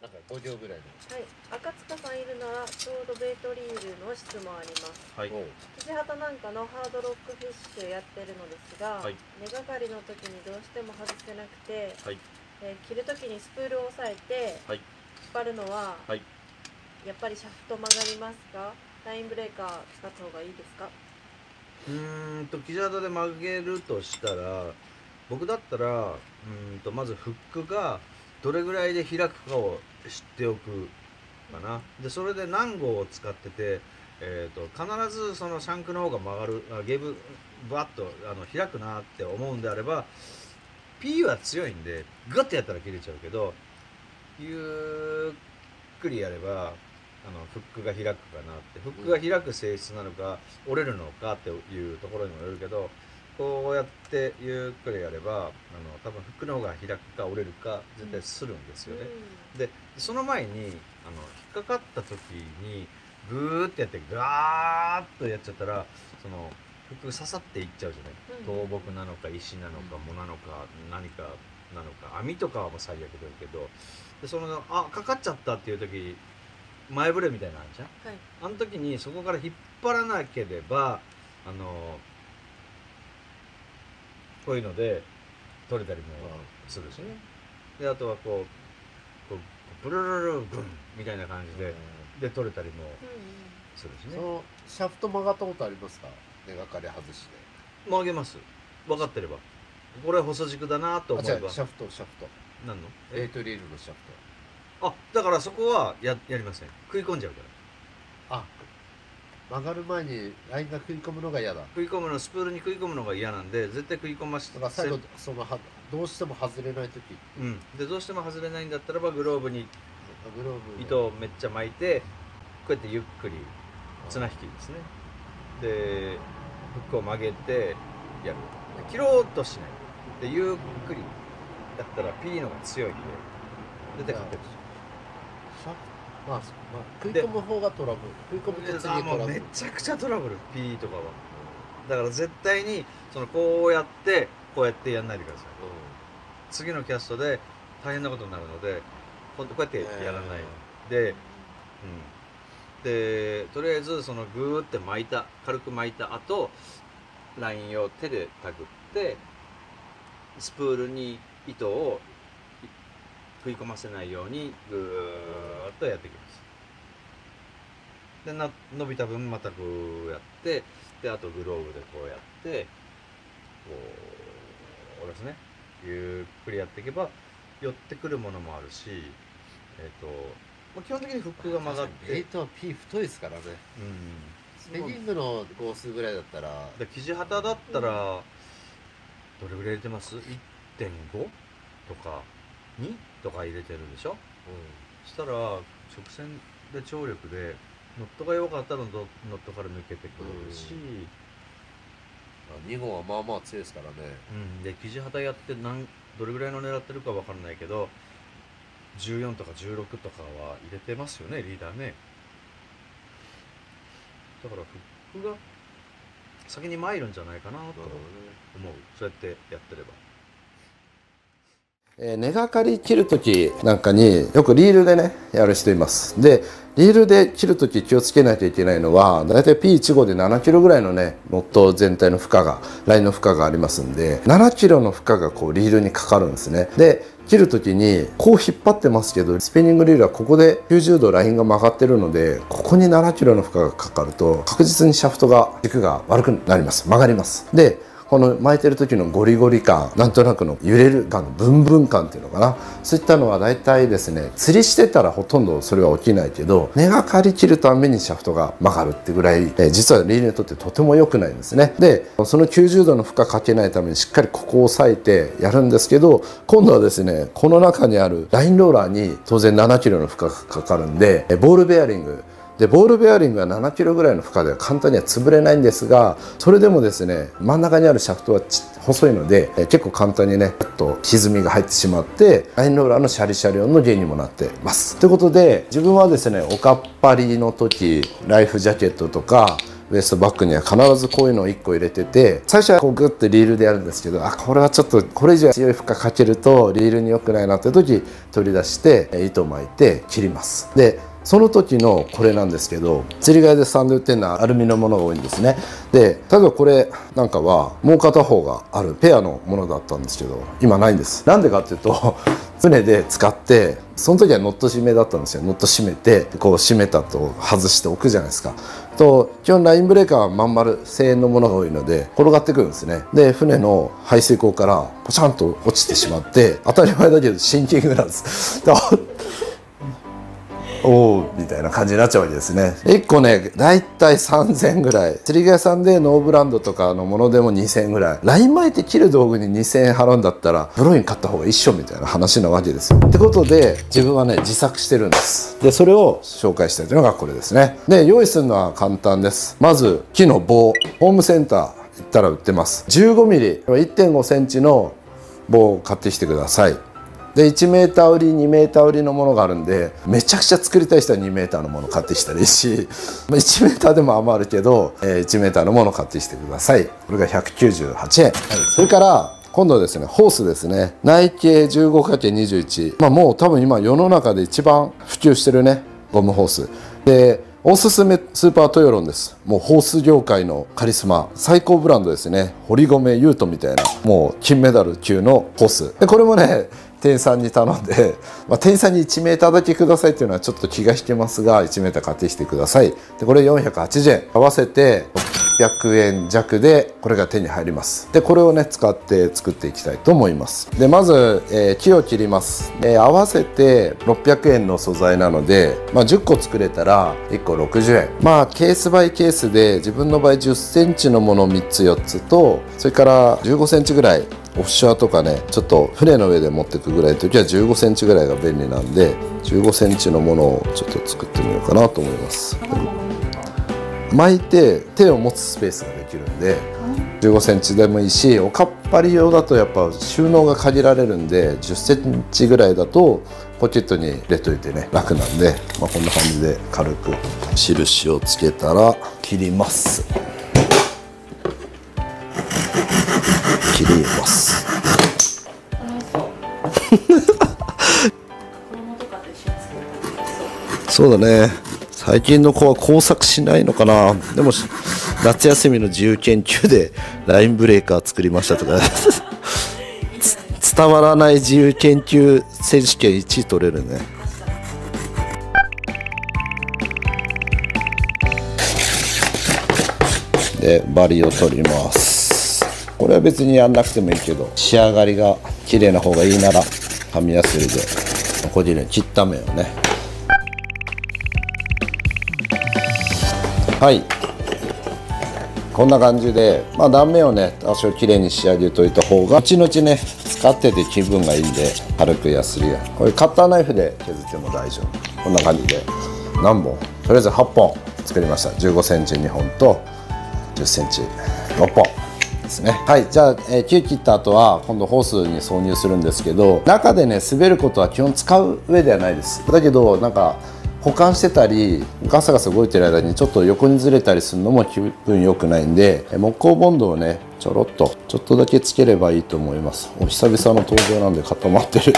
なんか5両ぐらいの。はい、赤塚さんいるならちょうどベイトリールの質問あります。はい。土畑なんかのハードロックフィッシュやってるのですが、はい。根がかりの時にどうしても外せなくて、はい。えー切る時にスプールを押さえてはい。引っ張るのは、はい。やっぱりシャフト曲がりますか？ラインブレーカー使った方がいいですか？うーんと生地肌で曲げるとしたら僕だったらうーんとまずフックがどれぐらいで開くかを知っておくかな。でそれで何号を使ってて、えー、と必ずそのシャンクの方が曲がるあゲーブバッとあの開くなって思うんであれば P は強いんでグッてやったら切れちゃうけどゆっくりやればあのフックが開くかなって。フックが開く性質なのか折れるのかっていうところにもよるけどこうやってゆっくりやればあの多分フックの方が開くか折れるか絶対するんですよね。でその前にあの引っかかった時にグーってやってガーッとやっちゃったらそのフックが刺さっていっちゃうじゃない、うん。倒木なのか石なのか藻なのか何かなのか網とかはもう最悪だけどでそのあかかっちゃったっていう時前触れみたいなのあるじゃん。はい。あの時にそこから引っ張らなければあのこういうので取れたりもするしね。であとはこうこうブルルルルブンみたいな感じでで取れたりもするしね。そのシャフト曲がったことありますか？根がかり外しで曲げます。分かってれば。これ細軸だなと思えば。うシャフトシャフト。何の？エイトリールのシャフあだからそこはややりません。食い込んじゃうから。トあ曲がる前にラインが食い込むのが嫌だ。だ食い込むのスプールに食い込むのが嫌なんで絶対食い込ましてから最後そのはどうしても外れない時。うん。でどうしても外れないんだったらばグローブにグローブ糸をめっちゃ巻いてこうやってゆっくり綱引きですね。でフックを曲げてやる。で切ろうとしない。でゆっくり。やったら P のが強いんで絶対勝てる。シャフまあ、まあ、食い込む方がトラブル。食い込むと次トラブル。めちゃくちゃトラブル。P とかは。だから絶対にそのこうやってこうやってやんないでください。次のキャストで大変なことになるのでこうこうやってやらない。で、うん、でとりあえずそのグーって巻いた軽く巻いた後ラインを手でたぐってスプールに糸をい食い込ませないようにぐーっとやっていきます。でな伸びた分またこうやってであとグローブでこうやってこうですね。ゆっくりやっていけば寄ってくるものもあるしえっ、とまあ基本的にフックが曲がってエイトは P 太いですからね。うん。スペディングの号数ぐらいだったら。で生地旗だったらどれぐらい入れてます ?1.5 とか2とか入れてるでしょ？したら直線で張力でノットが弱かったらノッノットから抜けてくるし、2号はまあまあ強いですからね。うん、で生地旗やってなんどれぐらいの狙ってるかわかんないけど14とか16とかは入れてますよねリーダーね。だからフックが先に参るんじゃないかなと思う。そうやってやってればえー根がかり切る時なんかによくリールでねやる人います。でリールで切る時気をつけないといけないのはだいたい P1 号で7キロぐらいのねノット全体の負荷がラインの負荷がありますんで7キロの負荷がこうリールにかかるんですね。で切る時にこう引っ張ってますけどスピニングリールはここで90度ラインが曲がってるのでここに7キロの負荷がかかると確実にシャフトが軸が悪くなります。曲がります。でこの巻いてる時のゴリゴリ感なんとなくの揺れる感ブンブン感っていうのかな。そういったのは大体ですね釣りしてたらほとんどそれは起きないけど根がかり切るためにシャフトが曲がるってぐらい、え実はリールにとってとても良くないんですね。でその90度の負荷かけないためにしっかりここを押さえてやるんですけど今度はですねこの中にあるラインローラーに当然7キロの負荷がかかるんでえボールベアリングでボールベアリングは7キロぐらいの負荷では簡単には潰れないんですがそれでもですね真ん中にあるシャフトは細いので結構簡単にねちょっと歪みが入ってしまってラインローラーのシャリシャリ音の原因にもなってます。ということで自分はですねおかっぱりの時ライフジャケットとかウエストバッグには必ずこういうのを1個入れてて最初はこうグッてリールでやるんですけどあこれはちょっとこれ以上強い負荷かけるとリールに良くないなって時取り出して糸を巻いて切ります。でその時のこれなんですけど釣り貝でスタンド売ってるのはアルミのものが多いんですね。で例えばこれなんかはもう片方があるペアのものだったんですけど今ないんです。なんでかっていうと 船で使ってその時はノット締めだったんですよ。ノット締めてこう締めたと外しておくじゃないですか。と基本ラインブレーカーはまん丸1000円のものが多いので転がってくるんですね。で船の排水口からポチャンと落ちてしまって当たり前だけどシンキングなんです。おおみたいな感じになっちゃうわけですね。1個ねだいたい3000ぐらい。釣り具屋さんでノーブランドとかのものでも2000ぐらい。ライン巻いて切る道具に2000円払うんだったらブロイン買った方が一緒みたいな話なわけですよ。ってことで自分はね自作してるんです。でそれを紹介したいというのがこれですね。で用意するのは簡単です。まず木の棒。ホームセンター行ったら売ってます。15mm1.5 センチの棒を買ってきてください。で1メーター売り2メーター売りのものがあるんでめちゃくちゃ作りたい人は2メーターのもの買ってきたらいいし1メーターでも余るけど1メーターのもの買ってきてください。これが198円、はい、それから今度はですねホースですね。内径 15×21 まあもう多分今世の中で一番普及してるねゴムホース。でおすすめスーパートヨロンです。もうホース業界のカリスマ。最高ブランドですね。堀米優斗みたいなもう金メダル級のホース。でこれもね店員さんに頼んで、まあ、店員さんに1メーターだけくださいっていうのはちょっと気が引けますが1メーター買ってきてください。でこれ480円。合わせて600円弱でこれが手に入ります。でこれをね使って作っていきたいと思います。でまず、えー、木を切ります。で合わせて600円の素材なので、まあ、10個作れたら1個60円。まあケースバイケースで自分の場合1 0センチのもの3つ4つとそれから1 5センチぐらいオフショアとかねちょっと船の上で持ってくぐらいの時は1 5センチぐらいが便利なんで1 5センチのものをちょっと作ってみようかなと思います。巻いて手を持つスペースができるんで1 5センチでもいいしおかっぱり用だとやっぱ収納が限られるんで1 0センチぐらいだとポケットに入れといてね楽なんで、まあ、こんな感じで軽く印をつけたら切ります。切ります。そうだね。最近の子は工作しないのかな。でも夏休みの自由研究でラインブレーカー作りましたとか。伝わらない自由研究選手権1位取れるね。でバリを取ります。これは別にやんなくてもいいけど仕上がりが綺麗な方がいいなら紙やすりでここで切った面をね。はい。こんな感じで、まあ、断面をね多少綺麗に仕上げといた方が後々ね使ってて気分がいいんで軽くやすりや。これカッターナイフで削っても大丈夫。こんな感じで何本？とりあえず8本作りました。1 5センチ2本と1 0センチ6本。ですね。はいじゃあ、えー、木切った後は今度ホースに挿入するんですけど中でね滑ることは基本使う上ではないです。だけどなんか保管してたりガサガサ動いてる間にちょっと横にずれたりするのも気分良くないんで木工ボンドをねちょろっとちょっとだけつければいいと思います。お久々の登場なんで固まってる。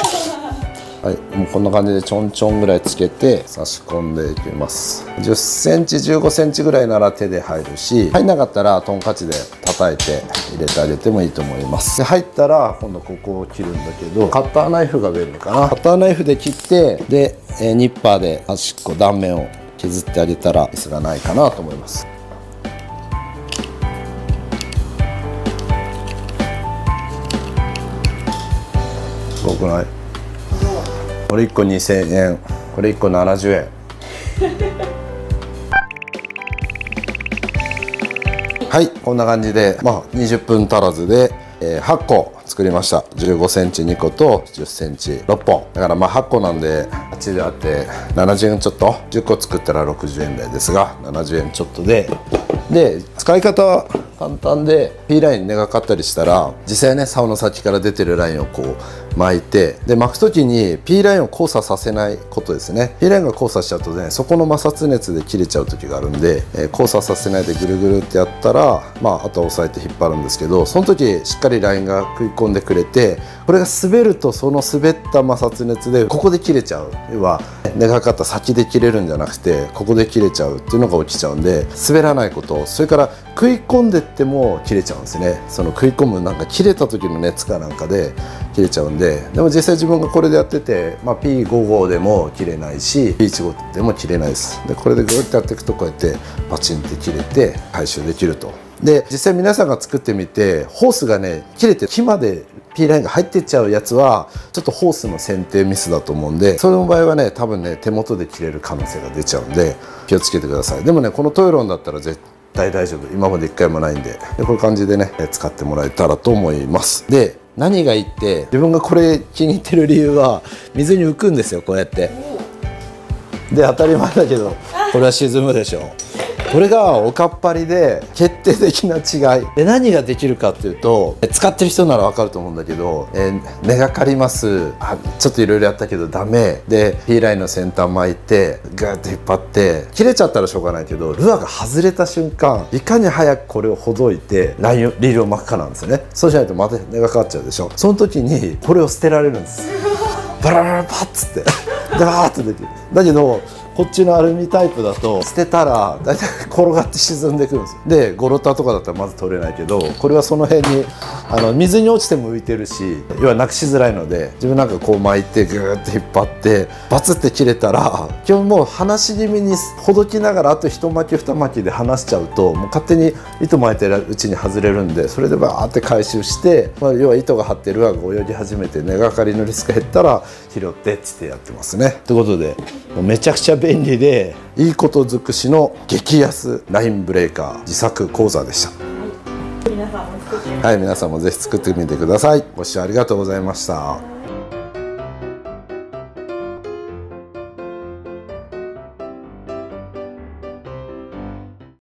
はいもうこんな感じでちょんちょんぐらいつけて差し込んでいきます。1 0センチ1 5センチぐらいなら手で入るし入んなかったらトンカチで叩いて入れてあげてもいいと思います。で入ったら今度ここを切るんだけどカッターナイフが便利かな。カッターナイフで切ってでえニッパーで端っこ断面を削ってあげたらミスがないかなと思います。すごくない？これ1個2000円。これ1個70円。はいこんな感じでまあ20分足らずで、えー、8個作りました。1 5センチ2個と1 0センチ6本。だからまあ8個なんで8であって70円ちょっと。10個作ったら60円台ですが70円ちょっとで。で使い方は簡単で P ライン根がかったりしたら実際ね竿の先から出てるラインをこう巻いてで巻く時に P ラインを交差させないことですね。P ラインが交差しちゃうとねそこの摩擦熱で切れちゃう時があるんで、えー交差させないでぐるぐるってやったらまああとは押さえて引っ張るんですけどその時しっかりラインが食い込んでくれてこれが滑るとその滑った摩擦熱でここで切れちゃう。要は根がかった先で切れるんじゃなくてここで切れちゃうっていうのが起きちゃうんで滑らないことそれから食い込んでっても切れちゃうんですね。その食い込むなんか切れた時の熱かなんかで切れちゃうんででも実際自分がこれでやってて、まあ、P55 でも切れないし P15 でも切れないです。でこれでグーッてやっていくとこうやってパチンって切れて回収できると。で実際皆さんが作ってみてホースがね切れて木まで P ラインが入ってっちゃうやつはちょっとホースの選定ミスだと思うんでそれの場合はね多分ね手元で切れる可能性が出ちゃうんで気をつけてください。でもねこのトイロンだったら絶対大丈夫。今まで一回もないんで。でこういう感じでね使ってもらえたらと思います。で何がいいって自分がこれ気に入ってる理由は水に浮くんですよこうやって。で当たり前だけどこれは沈むでしょ。これがおかっぱりで決定的な違い。で何ができるかっていうと使ってる人ならわかると思うんだけど、え根がかります。あちょっといろいろやったけどダメ。で P ラインの先端巻いてグーッと引っ張って切れちゃったらしょうがないけどルアーが外れた瞬間いかに早くこれをほどいてラインをリールを巻くかなんですよね。そうしないとまた根がかかっちゃうでしょ。その時にこれを捨てられるんです。バラバラパッつってでバーッと出てるだけどこっちのアルミタイプだと捨てたら大体転がって沈んでくるんですよ。でゴロタとかだったらまず取れないけどこれはその辺にあの水に落ちても浮いてるし要はなくしづらいので自分なんかこう巻いてグーッと引っ張ってバツって切れたら基本もう離し気味にほどきながらあと一巻き二巻きで離しちゃうともう勝手に糸巻いてるうちに外れるんでそれでバーって回収して、まあ、要は糸が張ってルアーが泳ぎ始めて根がかりのリスク減ったら拾ってっつってやってますね。ということでもうめちゃくちゃ便利でいいこと尽くしの激安ラインブレーカー自作講座でした。皆さんも作ってはい、皆さんもぜひ作ってみてください。ご視聴ありがとうございました。